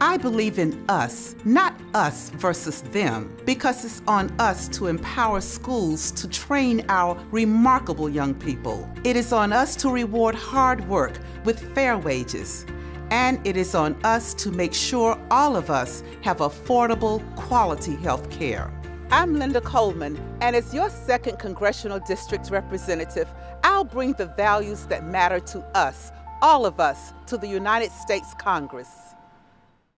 I believe in us, not us versus them, because it's on us to empower schools to train our remarkable young people. It is on us to reward hard work with fair wages. And it is on us to make sure all of us have affordable, quality health care. I'm Linda Coleman, and as your second congressional district representative, I'll bring the values that matter to us, all of us, to the United States Congress.